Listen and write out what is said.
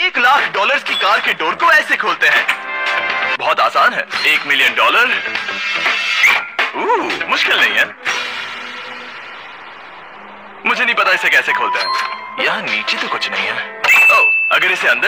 एक लाख डॉलर्स की कार के डोर को ऐसे खोलते हैं। बहुत आसान है। एक मिलियन डॉलर। मुश्किल नहीं है। मुझे नहीं पता इसे कैसे खोलते हैं। यहाँ नीचे तो कुछ नहीं है। ओ, अगर इसे अंदर